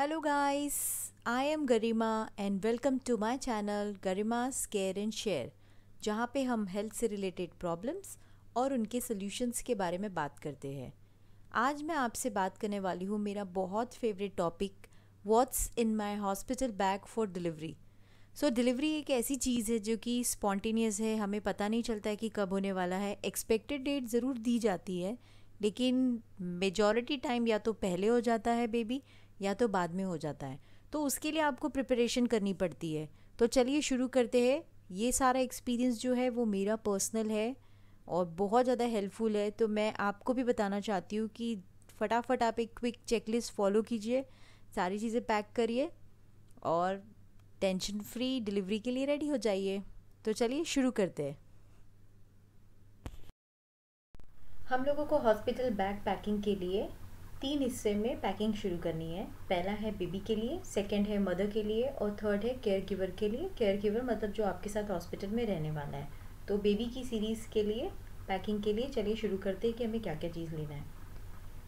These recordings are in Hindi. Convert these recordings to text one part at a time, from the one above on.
Hello guys I am Garima and welcome to my channel Garima's care and share जहाँ पे हम हेल्थ से रिलेटेड प्रॉब्लम्स और उनके सॉल्यूशंस के बारे में बात करते हैं। आज मैं आपसे बात करने वाली हूँ मेरा बहुत favourite topic what's in my hospital bag for delivery so delivery एक ऐसी चीज़ है जो कि स्पॉन्टेनियस है। हमें पता नहीं चलता है कि कब होने वाला है। एक्सपेक्टेड डेट ज़रूर दी जाती है, लेकिन मेजॉरिटी टाइम या तो पहले हो जाता है बेबी या तो बाद में हो जाता है। तो उसके लिए आपको प्रिपरेशन करनी पड़ती है। तो चलिए शुरू करते हैं। ये सारा एक्सपीरियंस जो है, वो मेरा पर्सनल है और बहुत ज़्यादा हेल्पफुल है। तो मैं आपको भी बताना चाहती हूँ कि फटाफट आप एक क्विक चेकलिस्ट फॉलो कीजिए। सारी चीज़ें पैक करिए और टेंशन फ्री डिलीवरी के लिए रेडी हो जाइए। तो चलिए शुरू करते हैं। हम लोगों को हॉस्पिटल बैग पैकिंग के लिए तीन हिस्से में पैकिंग शुरू करनी है। पहला है बेबी के लिए सेकंड है मदर के लिए और थर्ड है केयर गिवर के लिए। केयर गिवर मतलब जो आपके साथ हॉस्पिटल में रहने वाला है। तो बेबी की सीरीज़ के लिए पैकिंग के लिए चलिए शुरू करते हैं कि हमें क्या क्या चीज़ लेना है।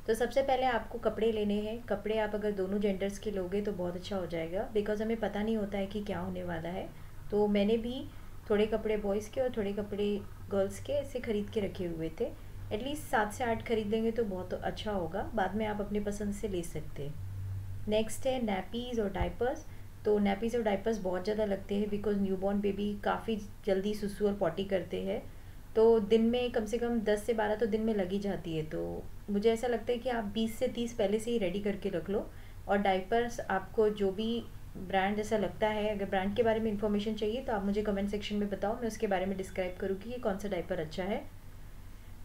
तो सबसे पहले आपको कपड़े लेने हैं। कपड़े आप अगर दोनों जेंडर्स के लोगे तो बहुत अच्छा हो जाएगा। बिकॉज़ हमें पता नहीं होता है कि क्या होने वाला है। तो मैंने भी थोड़े कपड़े बॉयज़ के और थोड़े कपड़े गर्ल्स के ऐसे ख़रीद के रखे हुए थे। एटलीस्ट सात से आठ खरीद लेंगे तो बहुत अच्छा होगा। बाद में आप अपनी पसंद से ले सकते हैं। नेक्स्ट है नैपीज़ और डाइपर्स तो नैपीज़ और डाइपर्स बहुत ज़्यादा लगते हैं बिकॉज़ न्यूबॉर्न बेबी काफ़ी जल्दी सुसु और पॉटी करते हैं। तो दिन में कम से कम दस से बारह तो दिन में लगी जाती है। तो मुझे ऐसा लगता है कि आप बीस से तीस पहले से ही रेडी करके रख लो। और डाइपर्स आपको जो भी ब्रांड जैसा लगता है, अगर ब्रांड के बारे में इन्फॉर्मेशन चाहिए तो आप मुझे कमेंट सेक्शन में बताओ। मैं उसके बारे में डिस्क्राइब करूँगी कि कौन सा डाइपर अच्छा है।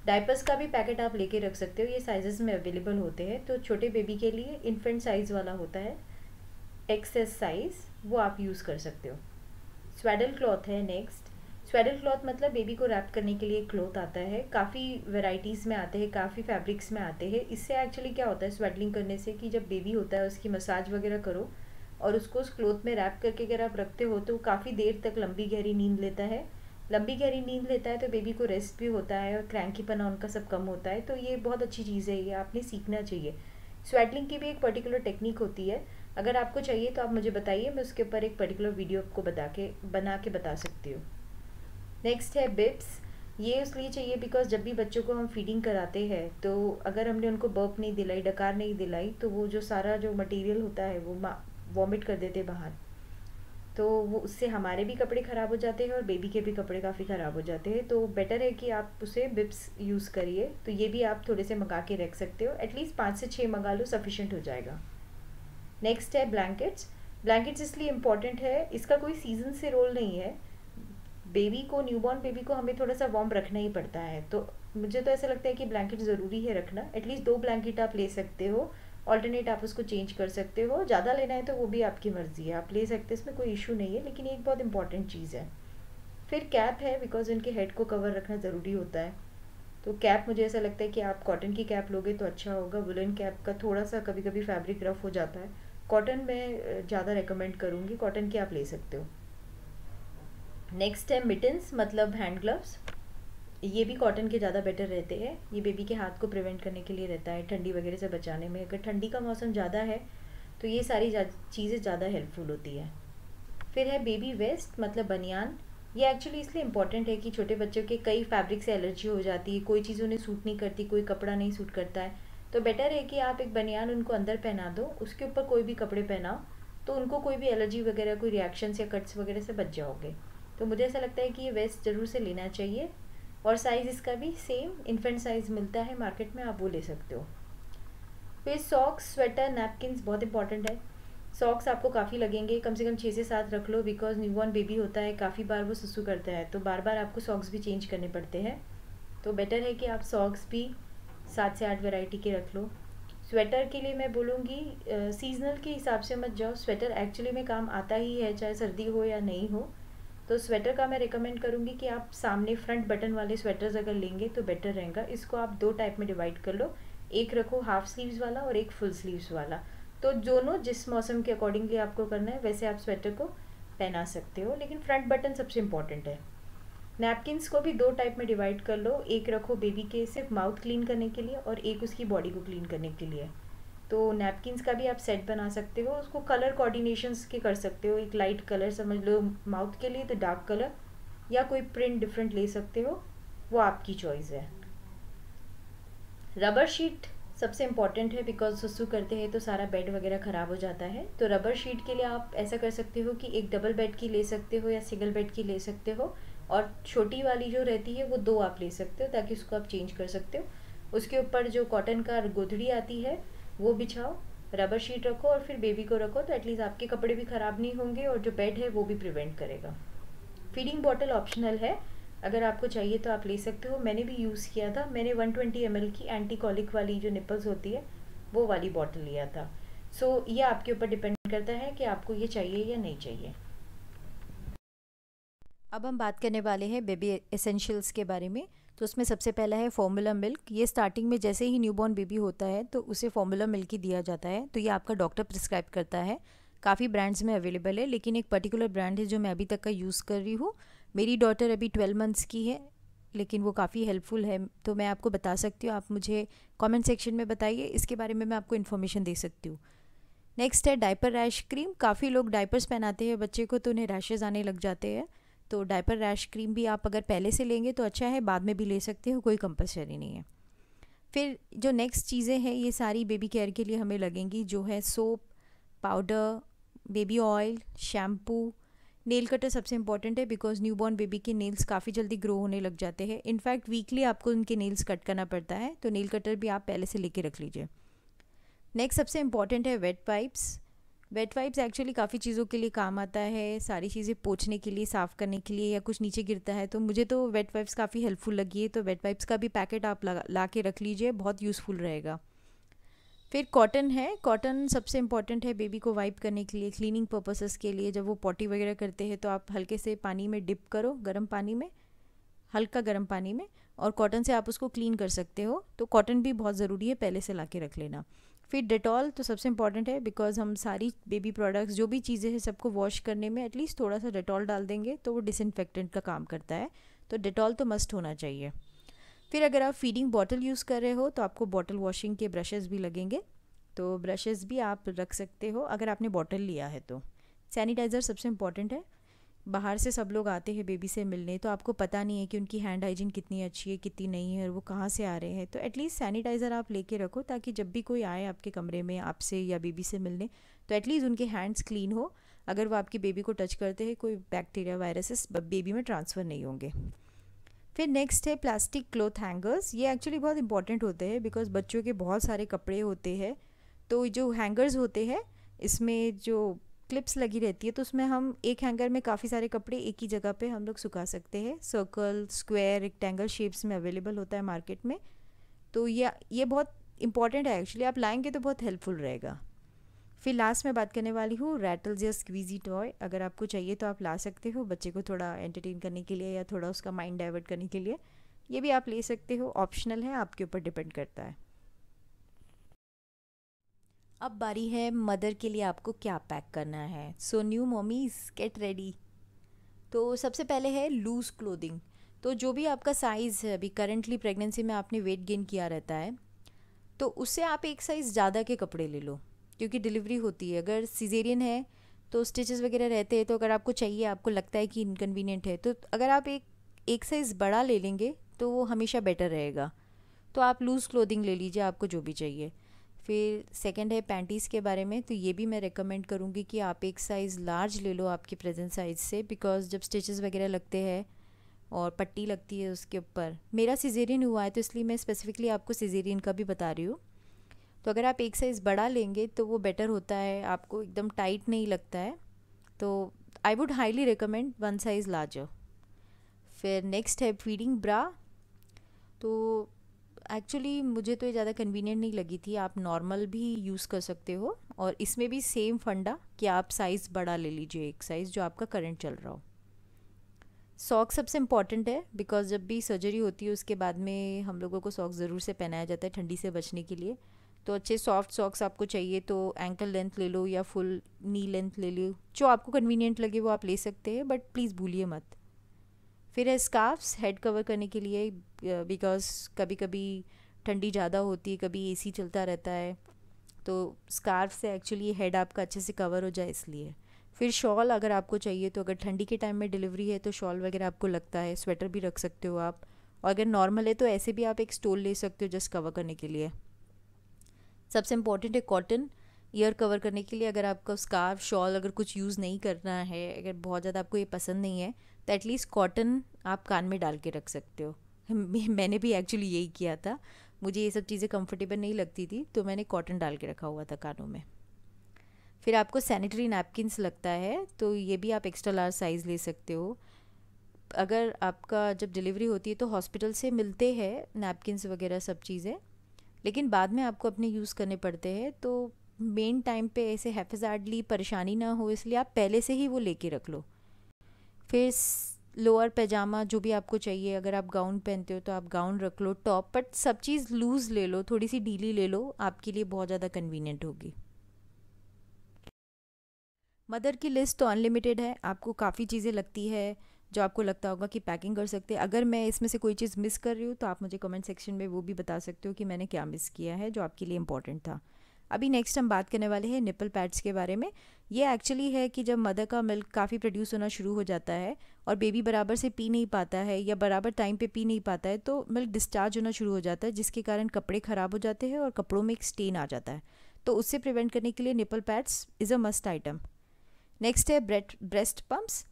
डाइपर्स का भी पैकेट आप लेके रख सकते हो, ये साइजेस में अवेलेबल होते हैं। तो छोटे बेबी के लिए इन्फेंट साइज़ वाला होता है एक्सेस साइज़ वो आप यूज़ कर सकते हो। स्वेडल क्लॉथ है नेक्स्ट स्वेडल क्लॉथ मतलब बेबी को रैप करने के लिए क्लॉथ आता है। काफ़ी वेराइटीज़ में आते हैं, काफ़ी फैब्रिक्स में आते हैं। इससे एक्चुअली क्या होता है स्वेडलिंग करने से कि जब बेबी होता है, उसकी मसाज वगैरह करो और उसको उस क्लोथ में रैप करके अगर आप रखते हो तो काफ़ी देर तक लंबी गहरी नींद लेता है। लंबी गहरी नींद लेता है तो बेबी को रेस्ट भी होता है और क्रैंकीपना उनका सब कम होता है तो ये बहुत अच्छी चीज़ है, ये आपने सीखना चाहिए। स्वेटलिंग की भी एक पर्टिकुलर टेक्निक होती है। अगर आपको चाहिए तो आप मुझे बताइए, मैं उसके ऊपर एक पर्टिकुलर वीडियो आपको बता के, बना के बता सकती हूँ। नेक्स्ट है बिप्स ये इसलिए चाहिए बिकॉज़ जब भी बच्चों को हम फीडिंग कराते हैं तो अगर हमने उनको बर्प नहीं दिलाई, डकार नहीं दिलाई तो वो जो सारा जो मटेरियल होता है, वो वॉमिट कर देते बाहर। तो वो उससे हमारे भी कपड़े ख़राब हो जाते हैं और बेबी के भी कपड़े काफ़ी ख़राब हो जाते हैं। तो बेटर है कि आप उसे बिप्स यूज़ करिए। तो ये भी आप थोड़े से मंगा के रख सकते हो। एटलीस्ट पाँच से छः मंगा लो सफिशेंट हो जाएगा। नेक्स्ट है ब्लैंकेट्स ब्लैंकेट्स इसलिए इंपॉर्टेंट है। इसका कोई सीज़न से रोल नहीं है। बेबी को न्यूबॉर्न बेबी को हमें थोड़ा सा वार्म रखना ही पड़ता है। तो मुझे तो ऐसा लगता है कि ब्लैंकेट ज़रूरी है रखना। एटलीस्ट दो ब्लैंकेट आप ले सकते हो। ऑल्टरनेट आप उसको चेंज कर सकते हो। ज़्यादा लेना है तो वो भी आपकी मर्ज़ी है। आप ले सकते हैं, इसमें कोई इशू नहीं है, लेकिन एक बहुत इंपॉर्टेंट चीज़ है। फिर कैप है बिकॉज़ उनके हेड को कवर रखना ज़रूरी होता है। तो कैप मुझे ऐसा लगता है कि आप कॉटन की कैप लोगे तो अच्छा होगा। वुलन कैप का थोड़ा सा कभी कभी फैब्रिक रफ हो जाता है। कॉटन में ज़्यादा रिकमेंड करूँगी। कॉटन की आप ले सकते हो। नेक्स्ट है मिटन्स मतलब हैंड ग्लव्स ये भी कॉटन के ज़्यादा बेटर रहते हैं। ये बेबी के हाथ को प्रिवेंट करने के लिए रहता है, ठंडी वगैरह से बचाने में। अगर ठंडी का मौसम ज़्यादा है तो ये सारी चीज़ें ज़्यादा हेल्पफुल होती है। फिर है बेबी वेस्ट मतलब बनियान। ये एक्चुअली इसलिए इंपॉर्टेंट है कि छोटे बच्चों के कई फैब्रिक से एलर्जी हो जाती है, कोई चीज़ उन्हें सूट नहीं करती, कोई कपड़ा नहीं सूट करता है। तो बेटर है कि आप एक बनियान उनको अंदर पहना दो, उसके ऊपर कोई भी कपड़े पहनाओ तो उनको कोई भी एलर्जी वगैरह, कोई रिएक्शन या कट्स वगैरह से बच जाओगे। तो मुझे ऐसा लगता है कि ये वेस्ट ज़रूर से लेना चाहिए। और साइज़ इसका भी सेम इन्फेंट साइज़ मिलता है मार्केट में, आप वो ले सकते हो। फिर सॉक्स स्वेटर नैपकिन बहुत इंपॉर्टेंट है। सॉक्स आपको काफ़ी लगेंगे, कम से कम छः से सात रख लो बिकॉज़ न्यूबॉर्न बेबी होता है, काफ़ी बार वो सुसु करता है तो बार बार आपको सॉक्स भी चेंज करने पड़ते हैं। तो बेटर है कि आप सॉक्स भी सात से आठ वेराइटी के रख लो। स्वेटर के लिए मैं बोलूँगी सीजनल के हिसाब से मत जाओ। स्वेटर एक्चुअली में काम आता ही है, चाहे सर्दी हो या नहीं हो। तो स्वेटर का मैं रिकमेंड करूँगी कि आप सामने फ्रंट बटन वाले स्वेटर्स अगर लेंगे तो बेटर रहेगा। इसको आप दो टाइप में डिवाइड कर लो। एक रखो हाफ़ स्लीव्स वाला और एक फुल स्लीव्स वाला। तो दोनों जिस मौसम के अकॉर्डिंगली आपको करना है, वैसे आप स्वेटर को पहना सकते हो। लेकिन फ्रंट बटन सबसे इंपॉर्टेंट है। नैपकिन्स को भी दो टाइप में डिवाइड कर लो। एक रखो बेबी के सिर्फ़ माउथ क्लीन करने के लिए और एक उसकी बॉडी को क्लीन करने के लिए। तो नैपकिन्स का भी आप सेट बना सकते हो, उसको कलर कोऑर्डिनेशंस के कर सकते हो, एक लाइट कलर समझ लो माउथ के लिए तो डार्क कलर या कोई प्रिंट डिफरेंट ले सकते हो, वो आपकी चॉइस है। रबर शीट सबसे इंपॉर्टेंट है बिकॉज़ सुसु करते हैं तो सारा बेड वगैरह ख़राब हो जाता है। तो रबर शीट के लिए आप ऐसा कर सकते हो कि एक डबल बेड की ले सकते हो या सिंगल बेड की ले सकते हो, और छोटी वाली जो रहती है वो दो आप ले सकते हो ताकि उसको आप चेंज कर सकते हो। उसके ऊपर जो कॉटन का गोधड़ी आती है वो बिछाओ रबर शीट रखो और फिर बेबी को रखो तो एटलीस्ट आपके कपड़े भी ख़राब नहीं होंगे और जो बेड है वो भी प्रिवेंट करेगा। फीडिंग बॉटल ऑप्शनल है। अगर आपको चाहिए तो आप ले सकते हो। मैंने भी यूज़ किया था। मैंने 120 ट्वेंटी की एंटी कॉलिक वाली जो निपल्स होती है वो वाली बॉटल लिया था। सो so, ये आपके ऊपर डिपेंड करता है कि आपको ये चाहिए या नहीं चाहिए। अब हम बात करने वाले हैं बेबी एसेंशियल्स के बारे में। तो उसमें सबसे पहला है फॉर्मूला मिल्क ये स्टार्टिंग में जैसे ही न्यूबॉर्न बेबी होता है तो उसे फॉर्मूला मिल्क ही दिया जाता है। तो ये आपका डॉक्टर प्रिस्क्राइब करता है। काफ़ी ब्रांड्स में अवेलेबल है, लेकिन एक पर्टिकुलर ब्रांड है जो मैं अभी तक का यूज़ कर रही हूँ। मेरी डॉटर अभी ट्वेल्व मंथ्स की है, लेकिन वो काफ़ी हेल्पफुल है। तो मैं आपको बता सकती हूँ, आप मुझे कमेंट सेक्शन में बताइए, इसके बारे में मैं आपको इन्फॉर्मेशन दे सकती हूँ। नेक्स्ट है डाइपर रैश क्रीम काफ़ी लोग डायपर्स पहनाते हैं बच्चे को तो उन्हें रैशेज़ आने लग जाते हैं। तो डायपर रैश क्रीम भी आप अगर पहले से लेंगे तो अच्छा है, बाद में भी ले सकते हो, कोई कंपलसरी नहीं है। फिर जो नेक्स्ट चीज़ें हैं, ये सारी बेबी केयर के लिए हमें लगेंगी, जो है soap powder baby oil shampoo nail cutter सबसे इंपॉर्टेंट है बिकॉज़ न्यू बॉर्न बेबी के नेल्स काफ़ी जल्दी ग्रो होने लग जाते हैं। इनफैक्ट वीकली आपको उनके नेल्स कट करना पड़ता है तो नेल कटर भी आप पहले से लेके रख लीजिए। नेक्स्ट सबसे इंपॉर्टेंट है wet pipes wet wipes actually काफ़ी चीज़ों के लिए काम आता है सारी चीज़ें पोछने के लिए साफ़ करने के लिए या कुछ नीचे गिरता है तो मुझे तो वेट वाइप्स काफ़ी हेल्पफुल लगी है तो वेट वाइप्स का भी पैकेट आप ला, ला के रख लीजिए बहुत यूज़फुल रहेगा। फिर कॉटन है कॉटन सबसे इंपॉर्टेंट है बेबी को वाइप करने के लिए क्लीनिंग पर्पसेस के लिए जब वो पॉटी वगैरह करते हैं तो आप हल्के से पानी में डिप करो गर्म पानी में हल्का गर्म पानी में और कॉटन से आप उसको क्लीन कर सकते हो तो कॉटन भी बहुत ज़रूरी है, पहले से ला के रख लेना। फिर डेटॉल तो सबसे इंपॉर्टेंट है बिकॉज़ हम सारी बेबी प्रोडक्ट्स जो भी चीज़ें हैं सबको वॉश करने में एटलीस्ट थोड़ा सा डेटॉल डाल देंगे तो वो डिसइनफेक्टेंट का काम करता है। तो डेटॉल तो मस्ट होना चाहिए। फिर अगर आप फीडिंग बॉटल यूज़ कर रहे हो तो आपको बॉटल वॉशिंग के ब्रशेज़ भी लगेंगे। तो ब्रशेज़ भी आप रख सकते हो, अगर आपने बॉटल लिया है तो। सैनिटाइज़र सबसे इंपॉर्टेंट है। बाहर से सब लोग आते हैं बेबी से मिलने तो आपको पता नहीं है कि उनकी हैंड हाइजीन कितनी अच्छी है, कितनी नहीं है और वो कहाँ से आ रहे हैं। तो एटलीस्ट सैनिटाइज़र आप लेके रखो ताकि जब भी कोई आए आपके कमरे में आपसे या बेबी से मिलने तो एटलीस्ट उनके हैंड्स क्लीन हो। अगर वो आपकी बेबी को टच करते हैं, कोई बैक्टीरिया वायरसेस बेबी में ट्रांसफ़र नहीं होंगे। फिर नेक्स्ट है प्लास्टिक क्लोथ हैंगर्स ये एक्चुअली बहुत इंपॉर्टेंट होते हैं बिकॉज़ बच्चों के बहुत सारे कपड़े होते हैं। तो जो हैंगर्स होते हैं, इसमें जो क्लिप्स लगी रहती है तो उसमें हम एक हैंगर में काफ़ी सारे कपड़े एक ही जगह पे हम लोग सुखा सकते हैं। सर्कल स्क्वायर रेक्टेंगल शेप्स में अवेलेबल होता है मार्केट में। तो ये ये बहुत इंपॉर्टेंट है एक्चुअली आप लाएँगे तो बहुत हेल्पफुल रहेगा। फिर लास्ट में बात करने वाली हूँ रैटल्स या स्क्वीजी टॉय अगर आपको चाहिए तो आप ला सकते हो बच्चे को थोड़ा एंटरटेन करने के लिए या थोड़ा उसका माइंड डाइवर्ट करने के लिए। ये भी आप ले सकते हो ऑप्शनल है, आपके ऊपर डिपेंड करता है। अब बारी है मदर के लिए आपको क्या पैक करना है। So new mommies get ready तो सबसे पहले है लूज़ क्लोथिंग तो जो भी आपका साइज़ है, अभी करंटली प्रेगनेंसी में आपने वेट गेन किया रहता है तो उससे आप एक साइज़ ज़्यादा के कपड़े ले लो, क्योंकि डिलीवरी होती है। अगर सीजेरियन है तो स्टिचेस वगैरह रहते हैं तो अगर आपको चाहिए, आपको लगता है कि इनकन्वीनियंट है तो अगर आप एक एक साइज़ बड़ा ले लेंगे तो वो हमेशा बेटर रहेगा। तो आप लूज़ क्लोथिंग ले लीजिए, आपको जो भी चाहिए। फिर सेकंड है पैंटीज़ के बारे में तो ये भी मैं रिकमेंड करूँगी कि आप एक साइज़ लार्ज ले लो आपके प्रेजेंट साइज़ से बिकॉज़ जब स्टिचेस वगैरह लगते हैं और पट्टी लगती है उसके ऊपर। मेरा सिजेरियन हुआ है तो इसलिए मैं स्पेसिफिकली आपको सिजेरियन का भी बता रही हूँ। तो अगर आप एक साइज़ बड़ा लेंगे तो वो बेटर होता है, आपको एकदम टाइट नहीं लगता है। तो I would highly recommend one size larger फिर नेक्स्ट है फीडिंग ब्रा तो एक्चुअली मुझे तो ये ज़्यादा कन्वीनियंट नहीं लगी थी। आप नॉर्मल भी यूज़ कर सकते हो और इसमें भी सेम फंडा कि आप साइज़ बड़ा ले लीजिए, एक साइज़ जो आपका करंट चल रहा हो। सॉक्स सबसे इंपॉर्टेंट है बिकॉज़ जब भी सर्जरी होती है, उसके बाद में हम लोगों को सॉक्स ज़रूर से पहनाया जाता है ठंडी से बचने के लिए। तो अच्छे सॉफ्ट सॉक्स आपको चाहिए तो एंकल लेंथ ले लो या फुल नी लेंथ ले लो। जो आपको कन्वीनियंट लगे वो आप ले सकते हैं बट प्लीज़ भूलिए मत। फिर है स्कार्फ्स हेड कवर करने के लिए बिकॉज़ कभी कभी ठंडी ज़्यादा होती है, कभी एसी चलता रहता है तो स्कार्फ से एक्चुअली हेड आपका अच्छे से कवर हो जाए इसलिए। फिर शॉल अगर आपको चाहिए तो अगर ठंडी के टाइम में डिलीवरी है तो शॉल वगैरह आपको लगता है स्वेटर भी रख सकते हो आप। और अगर नॉर्मल है तो ऐसे भी आप एक स्टोल ले सकते हो जस्ट कवर करने के लिए। सबसे इंपॉर्टेंट है कॉटन ईयर कवर करने के लिए अगर आपका स्कार्फ शॉल अगर कुछ यूज़ नहीं करना है, अगर बहुत ज़्यादा आपको ये पसंद नहीं है तो एटलीस्ट कॉटन आप कान में डाल के रख सकते हो। मैंने भी एक्चुअली यही किया था। मुझे ये सब चीज़ें कंफर्टेबल नहीं लगती थी तो मैंने कॉटन डाल के रखा हुआ था कानों में। फिर आपको सैनिटरी नैपकिनस लगता है तो ये भी आप एक्स्ट्रा लार्ज साइज़ ले सकते हो। अगर आपका जब डिलीवरी होती है तो हॉस्पिटल से मिलते हैं नैपकिनस वगैरह सब चीज़ें, लेकिन बाद में आपको अपने यूज़ करने पड़ते हैं तो मेन टाइम पे ऐसे हैफजार्डली परेशानी ना हो, इसलिए आप पहले से ही वो लेके रख लो। फिर लोअर पैजामा जो भी आपको चाहिए, अगर आप गाउन पहनते हो तो आप गाउन रख लो टॉप बट सब चीज़ लूज़ ले लो, थोड़ी सी ढीली ले लो, आपके लिए बहुत ज़्यादा कन्वीनियंट होगी। मदर की लिस्ट तो अनलिमिटेड है, आपको काफ़ी चीज़ें लगती है, जो आपको लगता होगा कि पैकिंग कर सकते हैं। अगर मैं इसमें से कोई चीज़ मिस कर रही हूँ तो आप मुझे कमेंट सेक्शन में वो भी बता सकते हो कि मैंने क्या मिस किया है, जो आपके लिए इम्पोर्टेंट था। अभी नेक्स्ट हम बात करने वाले हैं निपल पैड्स के बारे में। ये एक्चुअली है कि जब मदर का मिल्क काफ़ी प्रोड्यूस होना शुरू हो जाता है और बेबी बराबर से पी नहीं पाता है या बराबर टाइम पे पी नहीं पाता है तो मिल्क डिस्चार्ज होना शुरू हो जाता है, जिसके कारण कपड़े ख़राब हो जाते हैं और कपड़ों में एक स्टेन आ जाता है। तो उससे प्रिवेंट करने के लिए nipple pads is a must item next है ब्रेड ब्रेस्ट पम्प्स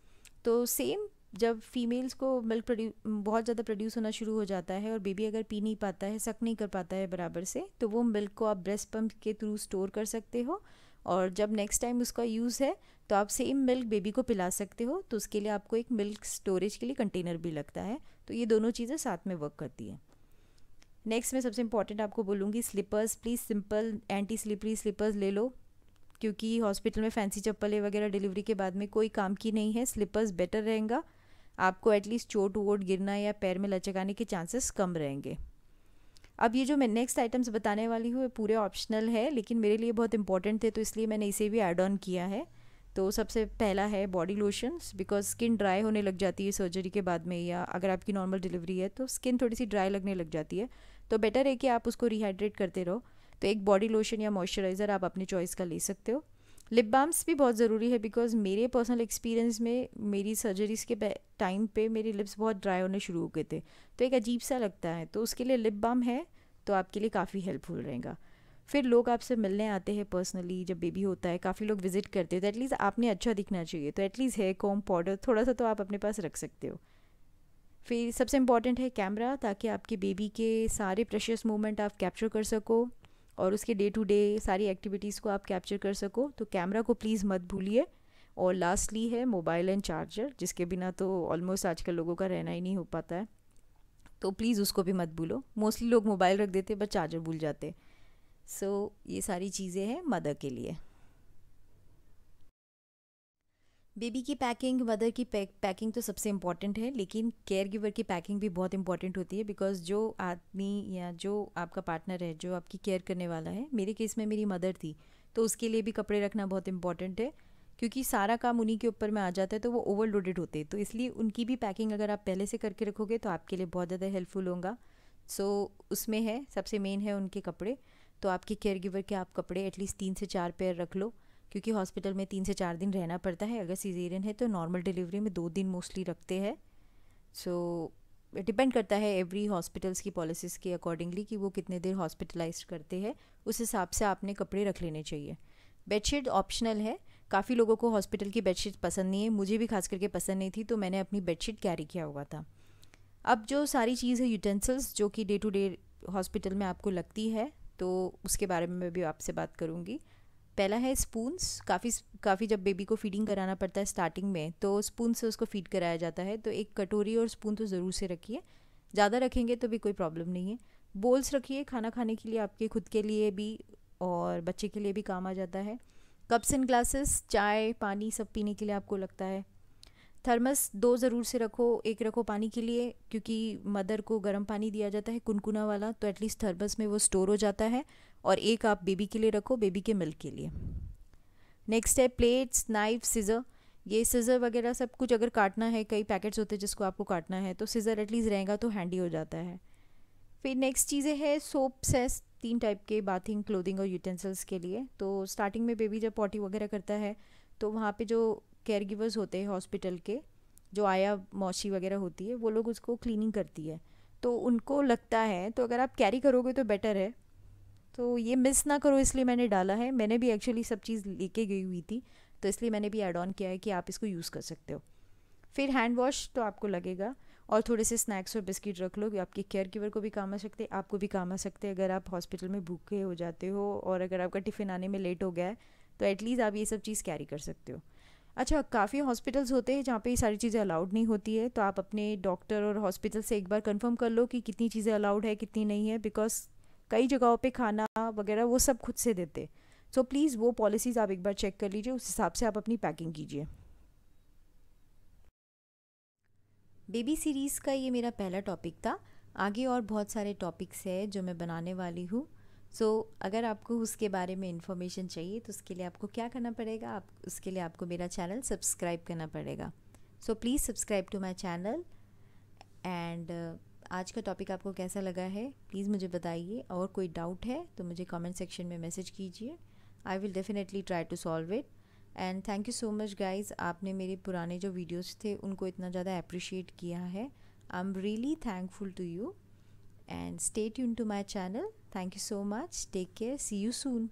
तो सेम जब फीमेल्स को मिल्क बहुत ज़्यादा प्रोड्यूस होना शुरू हो जाता है और बेबी अगर पी नहीं पाता है सक नहीं कर पाता है बराबर से तो वो मिल्क को आप ब्रेस्ट पम्प के थ्रू स्टोर कर सकते हो। और जब नेक्स्ट टाइम उसका यूज़ है तो आप सेम मिल्क बेबी को पिला सकते हो तो उसके लिए आपको एक मिल्क स्टोरेज के लिए कंटेनर भी लगता है। तो ये दोनों चीज़ें साथ में वर्क करती हैं। नेक्स्ट मैं सबसे इंपॉर्टेंट आपको बोलूँगी slippers please simple anti slippery slippers ले लो, क्योंकि हॉस्पिटल में फैंसी चप्पलें वगैरह डिलीवरी के बाद में कोई काम की नहीं है स्लीपर्स बेटर रहेगा। आपको एटलीस्ट चोट वोट गिरना या पैर में लचक आने के चांसेस कम रहेंगे। अब ये जो मैं नेक्स्ट आइटम्स बताने वाली हूँ, ये पूरे ऑप्शनल है, लेकिन मेरे लिए बहुत इंपॉर्टेंट थे तो इसलिए मैंने इसे भी ऐड ऑन किया है। तो सबसे पहला है body lotions because skin dry होने लग जाती है सर्जरी के बाद में, या अगर आपकी नॉर्मल डिलीवरी है तो स्किन थोड़ी सी ड्राई लगने लग जाती है। तो बेटर है कि आप उसको रिहाइड्रेट करते रहो। तो एक बॉडी लोशन या मॉइस्चराइज़र आप अपनी चॉइस का ले सकते हो। लिप बाम्स भी बहुत ज़रूरी है बिकॉज़ मेरे पर्सनल एक्सपीरियंस में मेरी सर्जरीज के टाइम पे मेरे लिप्स बहुत ड्राई होने शुरू हो गए थे। तो एक अजीब सा लगता है। तो उसके लिए लिप बाम है तो आपके लिए काफ़ी हेल्पफुल रहेगा। फिर लोग आपसे मिलने आते हैं पर्सनली जब बेबी होता है, काफ़ी लोग विज़िट करते हैं तो एटलीस्ट आपने अच्छा दिखना चाहिए। तो एटलीस्ट हेयर कॉम पाउडर थोड़ा सा तो आप अपने पास रख सकते हो। फिर सबसे इंपॉर्टेंट है कैमरा ताकि आपके बेबी के सारे प्रेशियस मोमेंट आप कैप्चर कर सको। और उसके डे टू डे सारी एक्टिविटीज़ को आप कैप्चर कर सको। तो कैमरा को प्लीज़ मत भूलिए। और लास्टली है मोबाइल एंड चार्जर जिसके बिना तो ऑलमोस्ट आजकल लोगों का रहना ही नहीं हो पाता है। तो प्लीज़ उसको भी मत भूलो। मोस्टली लोग मोबाइल रख देते बट चार्जर भूल जाते। सो so, ये सारी चीज़ें हैं मदर के लिए। बेबी की पैकिंग मदर की पैक पैकिंग तो सबसे इंपॉर्टेंट है लेकिन केयर गिवर की पैकिंग भी बहुत इंपॉर्टेंट होती है बिकॉज़ जो आदमी या जो आपका पार्टनर है जो आपकी केयर करने वाला है मेरे केस में मेरी मदर थी तो उसके लिए भी कपड़े रखना बहुत इंपॉर्टेंट है क्योंकि सारा काम उन्हीं के ऊपर में आ जाता है तो वो ओवरलोडेड होते हैं। तो इसलिए उनकी भी पैकिंग अगर आप पहले से करके रखोगे तो आपके लिए बहुत ज़्यादा हेल्पफुल होगा। सो so, उसमें है सबसे मेन है उनके कपड़े तो आपके केयर गिवर के आप कपड़े एटलीस्ट तीन से चार पेयर रख लो। क्योंकि हॉस्पिटल में तीन से चार दिन रहना पड़ता है, अगर सीजेरियन है तो नॉर्मल डिलीवरी में दो दिन मोस्टली रखते हैं। सो डिपेंड करता है एवरी हॉस्पिटल्स की पॉलिसीज़ के अकॉर्डिंगली कि वो कितने देर हॉस्पिटलाइज करते हैं। उस हिसाब से आपने कपड़े रख लेने चाहिए। बेडशीट ऑप्शनल है। काफ़ी लोगों को हॉस्पिटल की बेडशीट पसंद नहीं है। मुझे भी खास करके पसंद नहीं थी तो मैंने अपनी बेडशीट कैरी किया हुआ था। अब जो सारी चीज़ है यूटेंसिल्स जो कि डे टू डे हॉस्पिटल में आपको लगती है तो उसके बारे में मैं भी आपसे बात करूँगी। पहला है स्पून्स काफ़ी काफ़ी जब बेबी को फीडिंग कराना पड़ता है स्टार्टिंग में तो स्पून से उसको फ़ीड कराया जाता है तो एक कटोरी और स्पून तो ज़रूर से रखिए। ज़्यादा रखेंगे तो भी कोई प्रॉब्लम नहीं है। बोल्स रखिए, खाना खाने के लिए आपके, खुद के लिए भी और बच्चे के लिए भी काम आ जाता है। कप्स एंड ग्लासेस चाय, पानी सब पीने के लिए आपको लगता है। थर्मस दो ज़रूर से रखो, एक रखो पानी के लिए, क्योंकि मदर को गर्म पानी दिया जाता है, कुनकुना वाला तो एटलीस्ट थर्मस में वो स्टोर हो जाता है। और एक आप बेबी के लिए रखो बेबी के मिल्क के लिए। नेक्स्ट है प्लेट्स नाइफ सीज़र ये सीज़र वगैरह सब कुछ अगर काटना है, कई पैकेट्स होते हैं जिसको आपको काटना है तो सीज़र एटलीस्ट रहेगा तो हैंडी हो जाता है। फिर नेक्स्ट चीज़ें है सोप सेस तीन टाइप के बाथिंग क्लोथिंग और यूटेंसिल्स के लिए। तो स्टार्टिंग में बेबी जब पॉटी वगैरह करता है तो वहाँ पे जो केयर गिवर्स होते हैं हॉस्पिटल के, जो आया मौसी वगैरह होती है, वो लोग उसको क्लीनिंग करती है। तो उनको लगता है तो अगर आप कैरी करोगे तो बेटर है। तो ये मिस ना करो, इसलिए मैंने डाला है। मैंने भी एक्चुअली सब चीज़ लेके गई हुई थी तो इसलिए मैंने भी ऐड ऑन किया है कि आप इसको यूज़ कर सकते हो। फिर हैंड वॉश तो आपको लगेगा, और थोड़े से स्नैक्स और बिस्किट रख लो, आपके केयर गिवर को भी काम आ सकते, आपको भी काम आ सकते। हैं अगर आप हॉस्पिटल में भूखे हो जाते हो, और अगर आपका टिफ़िन आने में लेट हो गया है तो एटलीस्ट आप ये सब चीज़ कैरी कर सकते हो। अच्छा काफ़ी हॉस्पिटल्स होते हैं जहाँ पे ये सारी चीज़ें अलाउड नहीं होती है तो आप अपने डॉक्टर और हॉस्पिटल से एक बार कंफर्म कर लो कि कितनी चीज़ें अलाउड है, कितनी नहीं है बिकॉज़ कई जगहों पे खाना वगैरह वो सब खुद से देते। सो so, प्लीज़ वो पॉलिसीज़ आप एक बार चेक कर लीजिए उस हिसाब से आप अपनी पैकिंग कीजिए। बेबी सीरीज़ का ये मेरा पहला टॉपिक था। आगे और बहुत सारे टॉपिक्स है जो मैं बनाने वाली हूँ। सो so, अगर आपको उसके बारे में इन्फॉर्मेशन चाहिए तो उसके लिए आपको क्या करना पड़ेगा? आप उसके लिए आपको मेरा चैनल सब्सक्राइब करना पड़ेगा। So please subscribe to my channel and आज का टॉपिक आपको कैसा लगा है? प्लीज़ मुझे बताइए। और कोई डाउट है तो मुझे कमेंट सेक्शन में मैसेज कीजिए। I will definitely try to solve it and thank you so much guys आपने मेरे पुराने जो वीडियोज़ थे, उनको इतना ज़्यादा अप्रिशिएट किया है। I am really thankful to you and stay tuned to my channel thank you so much take care see you soon.